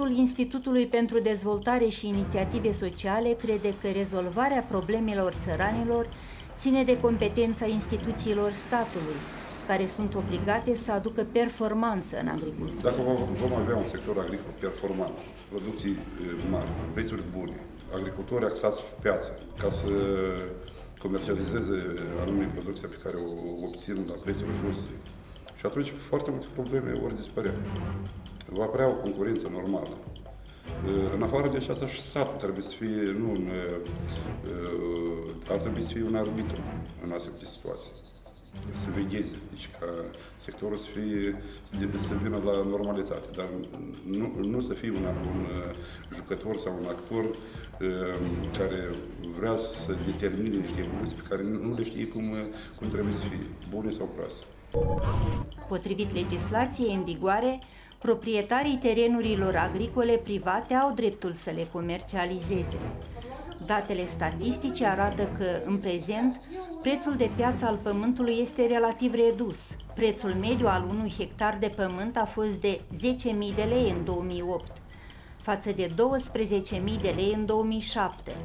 Expertul Institutului pentru Dezvoltare și Inițiative Sociale crede că rezolvarea problemelor țăranilor ține de competența instituțiilor statului, care sunt obligate să aducă performanță în agricultură. Dacă vom avea un sector agricol performant, producții mari, prețuri bune, agricultori axați pe piață, ca să comercializeze anumite producție pe care o obțin la prețuri juste. Și atunci foarte multe probleme vor dispărea. Va apărea o concurență normală. În afară de aceasta și statul trebuie să fie, nu un, ar trebui să fie un arbitru în astfel de situații să vegheze, deci ca sectorul să, fie, să vină la normalitate, dar nu, nu să fie un, un jucător sau un actor um, care vrea să determine niște evoluții pe care nu le știe cum, cum trebuie să fie, bune sau proaste. Potrivit legislației în vigoare, proprietarii terenurilor agricole private au dreptul să le comercializeze. Datele statistice arată că, în prezent, prețul de piață al pământului este relativ redus. Prețul mediu al unui hectar de pământ a fost de 10.000 de lei în 2008, față de 12.000 de lei în 2007.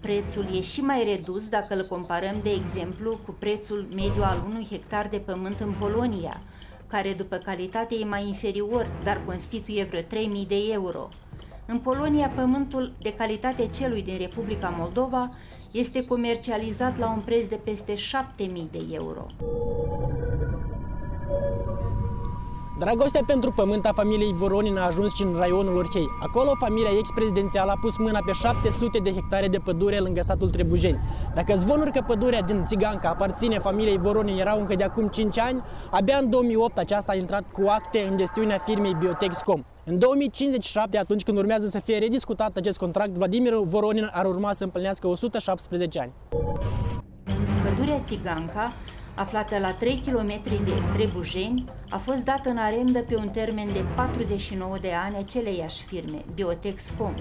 Prețul e și mai redus dacă îl comparăm, de exemplu, cu prețul mediu al unui hectar de pământ în Polonia, care după calitate e mai inferior, dar constituie vreo 3.000 de euro. În Polonia, pământul de calitate celui din Republica Moldova este comercializat la un preț de peste 7.000 de euro. Dragostea pentru pământ a familiei Voronin a ajuns și în raionul Orhei. Acolo, familia ex-prezidențială a pus mâna pe 700 de hectare de pădure lângă satul Trebujeni. Dacă zvonuri că pădurea din Țiganca aparține familiei Voronin erau încă de acum 5 ani, abia în 2008 aceasta a intrat cu acte în gestiunea firmei Biotexcom. În 2057, atunci când urmează să fie rediscutat acest contract, Vladimir Voronin ar urma să împlinească 117 ani. Pădurea Țiganca aflată la 3 km de Trebujeni, a fost dată în arendă pe un termen de 49 de ani aceleiași firme, Biotexcom.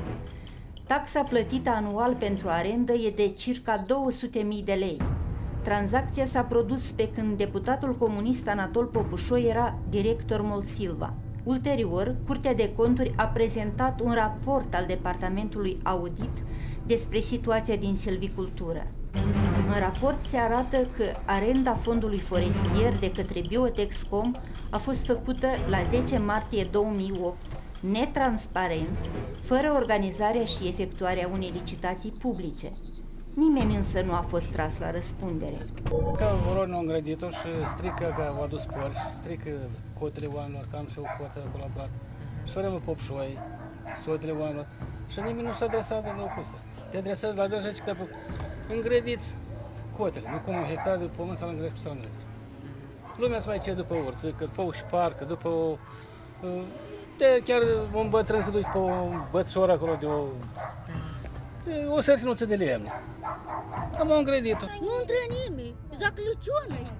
Taxa plătită anual pentru arendă e de circa 200.000 de lei. Tranzacția s-a produs pe când deputatul comunist Anatol Popușoi era director Molsilva. Ulterior, Curtea de Conturi a prezentat un raport al Departamentului Audit despre situația din silvicultură. În raport se arată că arenda fondului forestier de către Biotexcom a fost făcută la 10 martie 2008, netransparent, fără organizarea și efectuarea unei licitații publice. Nimeni însă nu a fost tras la răspundere. Că vor nu îngrădit-o și strică că au adus porci, strică cotele oamenilor, că am și o cotă acolo la Și fără mă popșoi, sotele oamenilor. Și nimeni nu se adresează în locul ăsta. Te adresezi la dânsa și că îngrădiți cotele, nu cum un hectar de pământ să-l îngrădești să-l îngrădești. Lumea se mai ce după urță, după o șparcă, după o... De chiar un bătrân se duce pe o bătșor acolo de o... De o sărsinuță de lemne. Am îngrădit-o. Nu intră nimeni, zaclucionă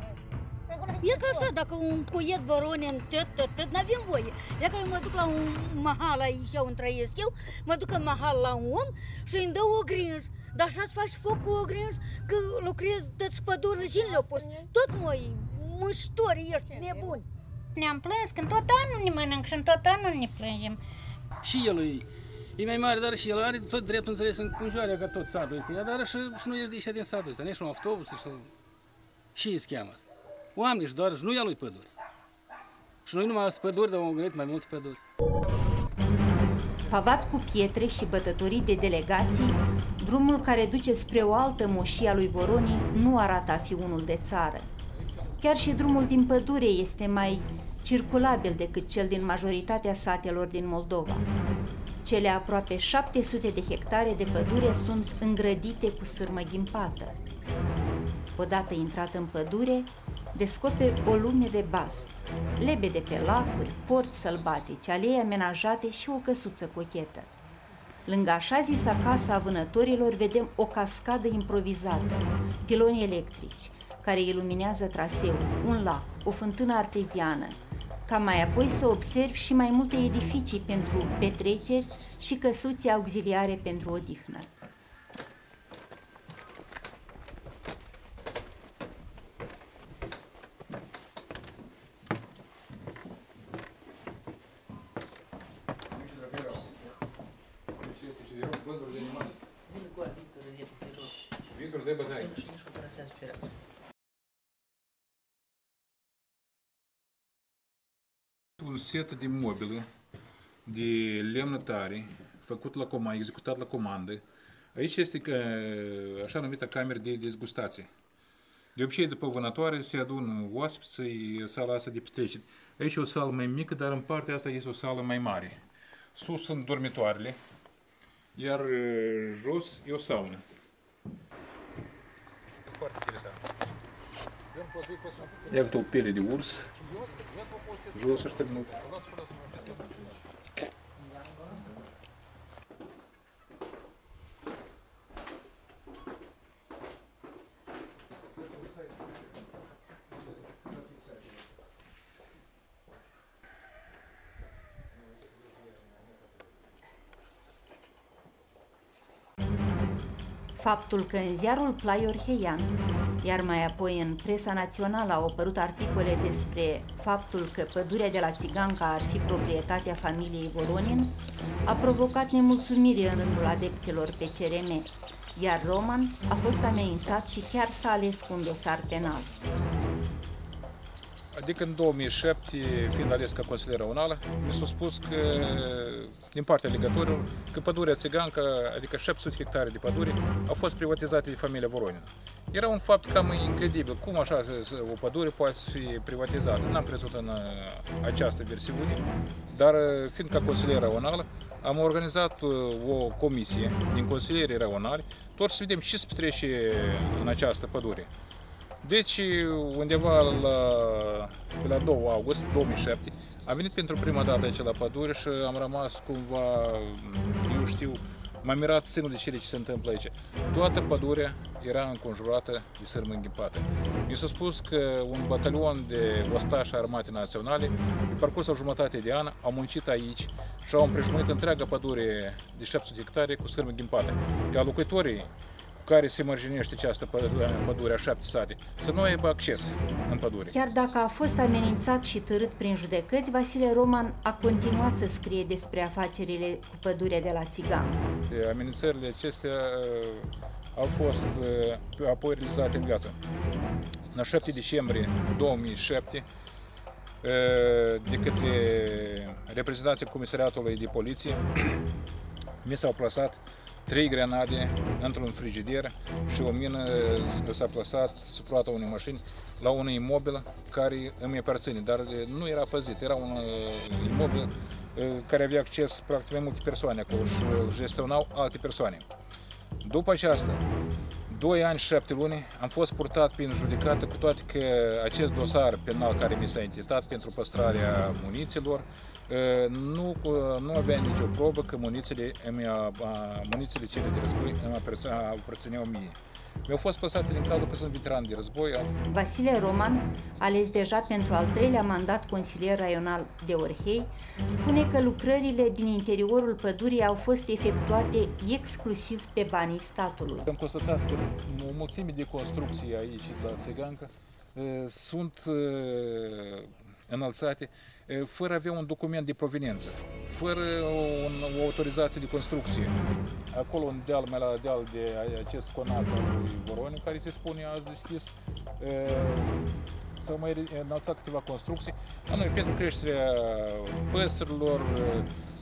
E ca așa, dacă un coiet în tot, tot, tot, n-avem voie. Dacă eu mă duc la un mahal aici, unde trăiesc eu, mă duc în mahal la un om și îmi dă o grinj. Dar așa-ți faci foc cu o grinj că lucrezi tot pădurile și le pus. Tot noi, muștori, ești nebuni. Ne-am plâns când tot anul ne mănânc și în tot anul ne plângem. Și el e, e mai mare, dar și el are tot dreptul înțeles în conjoare ca tot satul este. Dar și, și nu ești de ieșit din satul ăsta, nu ești un autobuz și și îți cheamă asta. Oamenii și doar și nu ia lui păduri. Și noi numai păduri, dar am gândit mai multe păduri. Pavat cu pietre și bătătorii de delegații, drumul care duce spre o altă moșie a lui Voroni nu arată a fi unul de țară. Chiar și drumul din pădure este mai circulabil decât cel din majoritatea satelor din Moldova. Cele aproape 700 de hectare de pădure sunt îngrădite cu sârmă ghimpată. Odată intrat în pădure, descoperi o lume de bas, lebede pe lacuri, porci sălbatici, alei amenajate și o căsuță cochetă. Lângă așa zisa casa a vânătorilor vedem o cascadă improvizată, piloni electrici, care iluminează traseul, un lac, o fântână arteziană, ca mai apoi să observi și mai multe edificii pentru petreceri și căsuțe auxiliare pentru odihnă. Victor de Băzai. Un set de mobilă de lemn tare, făcut la comandă, executat la comandă. Aici este că, așa numită cameră de dezgustație. De obicei, după vânătoare, se adună oaspeții, sala asta de petrecere. Aici e o sală mai mică, dar în partea asta este o sală mai mare. Sus sunt dormitoarele, iar uh, jos e o saună. E foarte interesant. Iată o piele de urs, jos așternut. Faptul că în ziarul Plai Orheian, iar mai apoi în presa națională au apărut articole despre faptul că pădurea de la Țiganca ar fi proprietatea familiei Voronin, a provocat nemulțumire în rândul adepților pe CRM, iar Roman a fost amenințat și chiar s-a ales cu un dosar penal. Adică în 2007, fiind ales ca consilier regional, mi s-a spus că, din partea legătorilor, că pădurea țigancă, adică 700 hectare de pădure, au fost privatizate de familia Voronin. Era un fapt cam incredibil. Cum așa o pădure poate fi privatizată? N-am crezut în uh, această versiune, dar uh, fiind ca consilier regional, am organizat uh, o comisie din consilierii regionali, tot să vedem ce se petrece în această pădure. Deci, undeva la, pe la 2 august 2007, am venit pentru prima dată aici la pădure și am rămas cumva, eu știu, m-am mirat singur de cele ce se întâmplă aici. Toată pădurea era înconjurată de sârmă înghimpată. Mi s-a spus că un batalion de ostași armate naționale, pe parcursul jumătate de an, au muncit aici și au împrejmuit întreaga pădure de 700 hectare cu sârmă înghimpată. Ca locuitorii care se mărginește această pădure a șapte sate, să nu aibă acces în pădure. Chiar dacă a fost amenințat și târât prin judecăți, Vasile Roman a continuat să scrie despre afacerile cu pădurea de la Țigan. Amenințările acestea uh, au fost uh, apoi realizate în viață. În 7 decembrie 2007, uh, de către reprezentanții Comisariatului de Poliție, mi s-au plasat trei grenade într-un frigider și o mină s-a plasat sub roata unei mașini la un imobil care îmi aparține, dar nu era păzit, era un imobil care avea acces practic mai multe persoane acolo și gestionau alte persoane. După aceasta, 2 ani și 7 luni am fost purtat prin judecată cu toate că acest dosar penal care mi s-a intentat pentru păstrarea muniților nu, nu avea nicio probă că munițiile, munițiile cele de război îmi aparțineau mie. Mi-au fost păsate din cazul că sunt veteran de război. Vasile Roman, ales deja pentru al treilea mandat consilier raional de Orhei, spune că lucrările din interiorul pădurii au fost efectuate exclusiv pe banii statului. Am constatat că o mulțime de construcții aici la Țigancă sunt înălțate fără a avea un document de proveniență, fără o, o autorizație de construcție. Acolo, în deal, mai la deal de acest conat al lui Voroni, care se spune azi deschis, s-au mai înălțat câteva construcții, anume pentru creșterea păsărilor,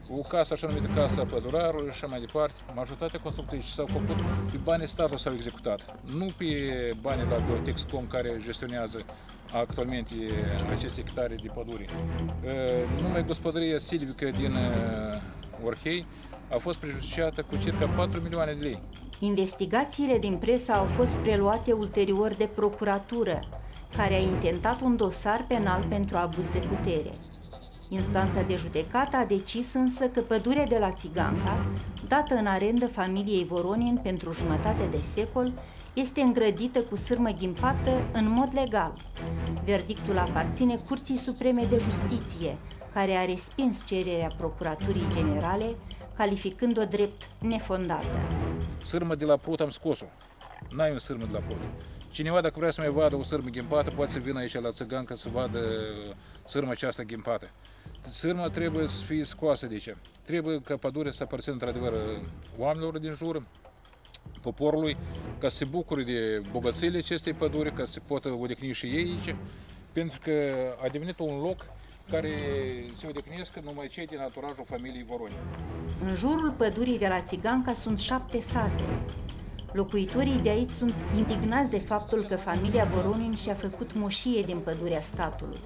o casă așa numită Casa Pădurarului și așa mai departe. Majoritatea construcției s-au făcut pe banii statului s-au executat, nu pe banii la Biotexcom care gestionează actualmente aceste hectare de pădure. Numai gospodăria silvică din Orhei a fost prejudiciată cu circa 4 milioane de lei. Investigațiile din presă au fost preluate ulterior de procuratură, care a intentat un dosar penal pentru abuz de putere. Instanța de judecată a decis însă că pădurea de la Țiganca, dată în arendă familiei Voronin pentru jumătate de secol, este îngrădită cu sârmă ghimpată în mod legal. Verdictul aparține Curții Supreme de Justiție, care a respins cererea Procuraturii Generale, calificând-o drept nefondată. Sârmă de la prut am scos-o. N-ai un sârmă de la prut. Cineva dacă vrea să mai vadă o sârmă ghimpată, poate să vină aici la țigancă să vadă sârma aceasta ghimpată. Sârma trebuie să fie scoasă de aici. Trebuie ca pădurea să aparțină într-adevăr oamenilor din jur, poporului, ca să se bucure de bogățiile acestei păduri, ca să se poată odihni și ei aici, pentru că a devenit un loc care se odihnesc numai cei din anturajul familiei Voroni. În jurul pădurii de la Țiganca sunt șapte sate. Locuitorii de aici sunt indignați de faptul că familia Voronin și-a făcut moșie din pădurea statului.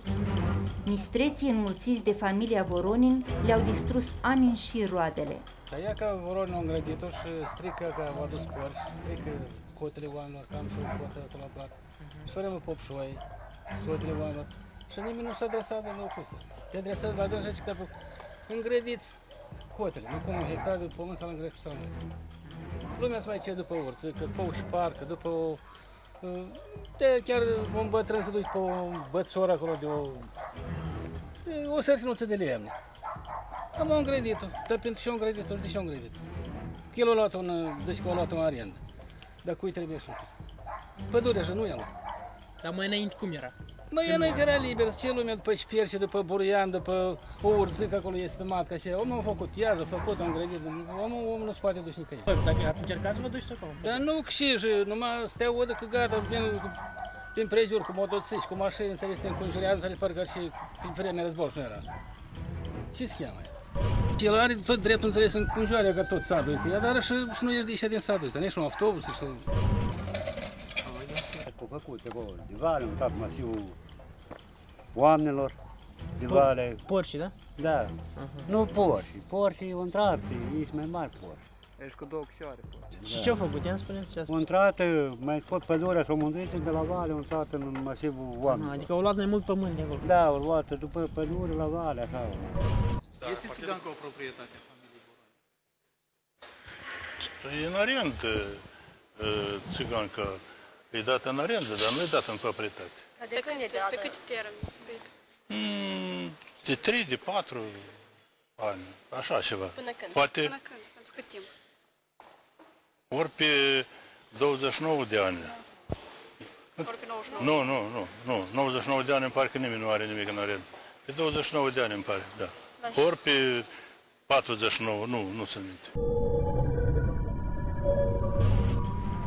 Mistreții înmulțiți de familia Voronin le-au distrus ani în șir roadele. Dar ea ca Voronin au îngrădit-o și strică că au adus porci, strică cotele oamenilor, că am și o cotă acolo aproape. Și fără mă popșoi, sotele oamenilor. Și nimeni nu se adresează în locul ăsta. Te adresează la dânsa și că îngrădiți cotele, nu cum un hectar de pământ să-l îngrădești sau nu. Lumea se mai ce după urță, că pe și parcă, după o... De chiar un bătrân să duci pe un bătșor acolo de o... de O sărținuță de lemne. Am o îngrădit-o, dar pentru ce o îngrădit-o, de ce o îngrădit-o? Că el a luat un, zice că a luat o arendă. Dar cui trebuie și lucrul ăsta? Pădurea și nu i-a Dar mai înainte cum era? Măi, înainte era liber, ce lumea după șperce, după burian, după o urzic acolo este pe matca și omul a făcut iază, a făcut, a îngrădit, omul, omul nu se poate duce nicăieri. Bă, dacă ați încercat să vă duceți acolo? Dar nu și, și numai stea odă că gata, vin prin prejur cu motocicli, cu mașini, înțeles, te înconjurează, înțeles, parcă și prin vremea război nu era așa. Ce schema este? Și el are tot dreptul, înțeles, în conjoare ca tot satul este, dar și, și nu ești de ieșit din satul ăsta, nici un autobuz, și Cu făcut acolo, divane, un tap masivul oamenilor, divane, Porci, da? da. Nu porci, porci au intrat, ei sunt mai mari porci. Ești cu două cșoare. Și ce au făcut? Ia-mi spuneți ce a Au intrat, mai scot pădurea, s-au mânduit de la vale, au intrat în masivul Aha, oamenilor. Adică au luat mai mult pământ de acolo. Da, au luat după pădure la vale, așa. Este țigancă o proprietate a familiei E în arendă uh, țigancă. E dată în arendă, dar nu e dată în proprietate. Dar de când e de Pe cât termen? Mm, De 3, de 4 ani, așa ceva. Până când? Poate Până când? Pentru cât timp? ori pe 29 de ani. Ori pe 99? Nu, nu, nu, nu. 99 de ani îmi pare că nimeni nu are nimic în arendă. Pe 29 de ani îmi pare, da. Ori pe 49, nu, nu sunt minte.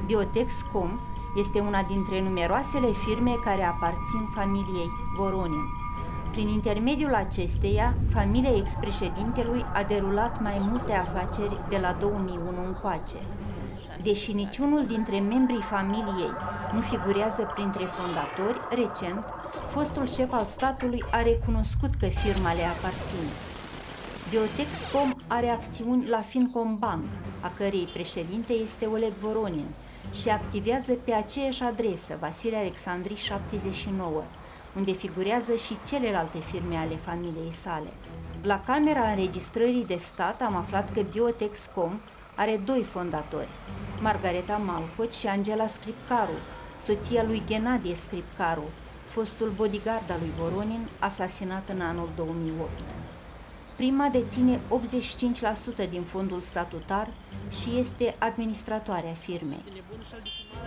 Biotexcom este una dintre numeroasele firme care aparțin familiei Voronin. Prin intermediul acesteia, familia ex-președintelui a derulat mai multe afaceri de la 2001 încoace. Deși niciunul dintre membrii familiei nu figurează printre fondatori, recent, fostul șef al statului a recunoscut că firma le aparține. Biotexcom are acțiuni la Fincom Bank, a cărei președinte este Oleg Voronin, și activează pe aceeași adresă, Vasile Alexandri 79, unde figurează și celelalte firme ale familiei sale. La Camera Înregistrării de Stat am aflat că Biotexcom are doi fondatori, Margareta Malcoci și Angela Scripcaru, soția lui Ghenadie Scripcaru, fostul bodyguard al lui Voronin, asasinat în anul 2008. Prima deține 85% din fondul statutar și este administratoarea firmei.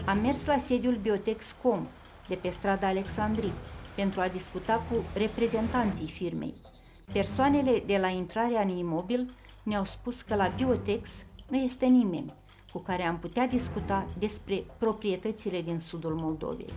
Am mers la sediul Biotexcom de pe strada Alexandrii pentru a discuta cu reprezentanții firmei. Persoanele de la intrarea în imobil ne-au spus că la Biotex nu este nimeni cu care am putea discuta despre proprietățile din sudul Moldovei.